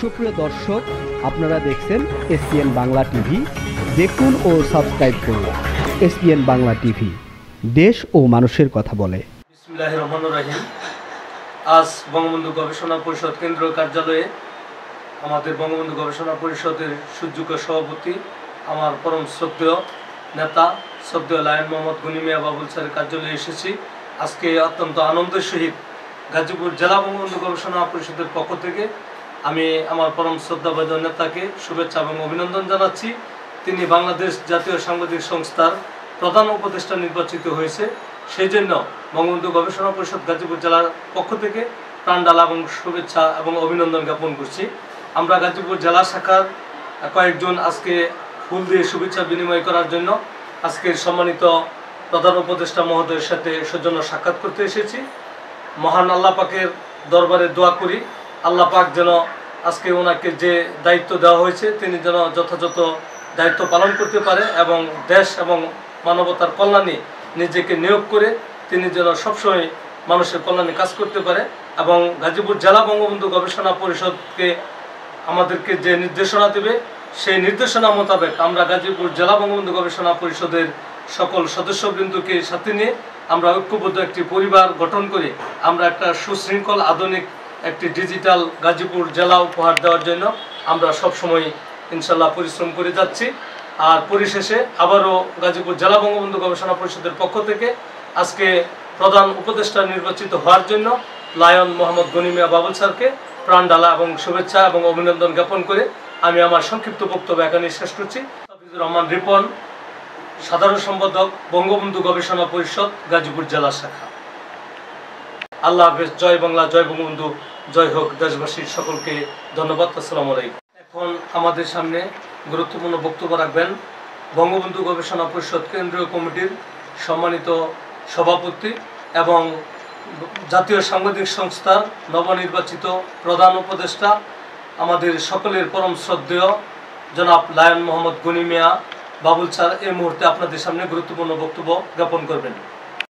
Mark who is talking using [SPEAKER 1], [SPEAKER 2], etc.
[SPEAKER 1] সুপ্রিয় দর্শক, আপনারা দেখছেন এসপিএন বাংলা টিভি। দেখুন ও সাবস্ক্রাইব করুন এসপিএন বাংলা টিভি। দেশ ও মানুষের কথা বলে।
[SPEAKER 2] আজ বঙ্গবন্ধু গবেষণা পরিষদ কেন্দ্রীয় কার্যালয়ে আমাদের বঙ্গবন্ধু গবেষণা পরিষদের সুযোগ্য সভাপতি, আমার পরম শ্রদ্ধেয় নেতা, শ্রদ্ধেয় লায়ন মোহাম্মদ গনিমিয়া বাবুল স্যারের কার্যালয়ে এসেছি। আজকে অত্যন্ত আনন্দের সহিত গাজীপুর জেলা বঙ্গবন্ধু গবেষণা পরিষদের পক্ষ থেকে আমি আমার পরম শ্রদ্ধাবাদ নেতাকে শুভেচ্ছা এবং অভিনন্দন জানাচ্ছি। তিনি বাংলাদেশ জাতীয় সাংবাদিক সংস্থার প্রধান উপদেষ্টা নির্বাচিত হয়েছে। সেই জন্য বঙ্গবন্ধু গবেষণা পরিষদ গাজীপুর জেলার পক্ষ থেকে প্রাণডালা এবং শুভেচ্ছা এবং অভিনন্দন জ্ঞাপন করছি। আমরা গাজীপুর জেলা শাখার কয়েকজন আজকে ফুল দিয়ে শুভেচ্ছা বিনিময় করার জন্য আজকের সম্মানিত প্রধান উপদেষ্টা মহোদয়ের সাথে সৌজন্য সাক্ষাৎ করতে এসেছি। মহান আল্লাহ পাকের দরবারে দোয়া করি। আল্লাহ পাক যেন আজকে ওনাকে যে দায়িত্ব দেওয়া হয়েছে, তিনি যেন যথাযথ দায়িত্ব পালন করতে পারে এবং দেশ এবং মানবতার কল্যাণে নিজেকে নিয়োগ করে তিনি যেন সবসময় মানুষের কল্যাণে কাজ করতে পারে এবং গাজীপুর জেলা বঙ্গবন্ধু গবেষণা পরিষদকে আমাদেরকে যে নির্দেশনা দেবে, সেই নির্দেশনা মোতাবেক আমরা গাজীপুর জেলা বঙ্গবন্ধু গবেষণা পরিষদের সকল সদস্যবৃন্দকে সাথে নিয়ে আমরা ঐক্যবদ্ধ একটি পরিবার গঠন করে আমরা একটা সুশৃঙ্খল আধুনিক একটি ডিজিটাল গাজীপুর জেলা উপহার দেওয়ার জন্য আমরা সবসময় ইনশাল্লাহ পরিশ্রম করে যাচ্ছি। আর পরিশেষে আবারও গাজীপুর জেলা বঙ্গবন্ধু গবেষণা পরিষদের পক্ষ থেকে আজকে প্রধান উপদেষ্টা নির্বাচিত হওয়ার জন্য লায়ন মোহাম্মদ গনিমিয়া বাবুল স্যারকে প্রাণডালা এবং শুভেচ্ছা এবং অভিনন্দন জ্ঞাপন করে আমি আমার সংক্ষিপ্ত বক্তব্য এখানে শেষ করছি। হাফিজুর রহমান রিপন, সাধারণ সম্পাদক, বঙ্গবন্ধু গবেষণা পরিষদ, গাজীপুর জেলা শাখা। আল্লাহ হাফেজ, জয় বাংলা, জয় বঙ্গবন্ধু, জয় হোক দেশবাসীর সকলকে ধন্যবাদ, আসসালামু আলাইকুম। এখন আমাদের সামনে গুরুত্বপূর্ণ বক্তব্য রাখবেন বঙ্গবন্ধু গবেষণা পরিষদ কেন্দ্রীয় কমিটির সম্মানিত সভাপতি এবং জাতীয় সাংবাদিক সংস্থার নবনির্বাচিত প্রধান উপদেষ্টা, আমাদের সকলের পরম শ্রদ্ধেয় জনাব লায়ন মোহাম্মদ গনি মিয়া। বাবুল স্যার, এই মুহূর্তে আপনাদের সামনে গুরুত্বপূর্ণ বক্তব্য জ্ঞাপন করবেন।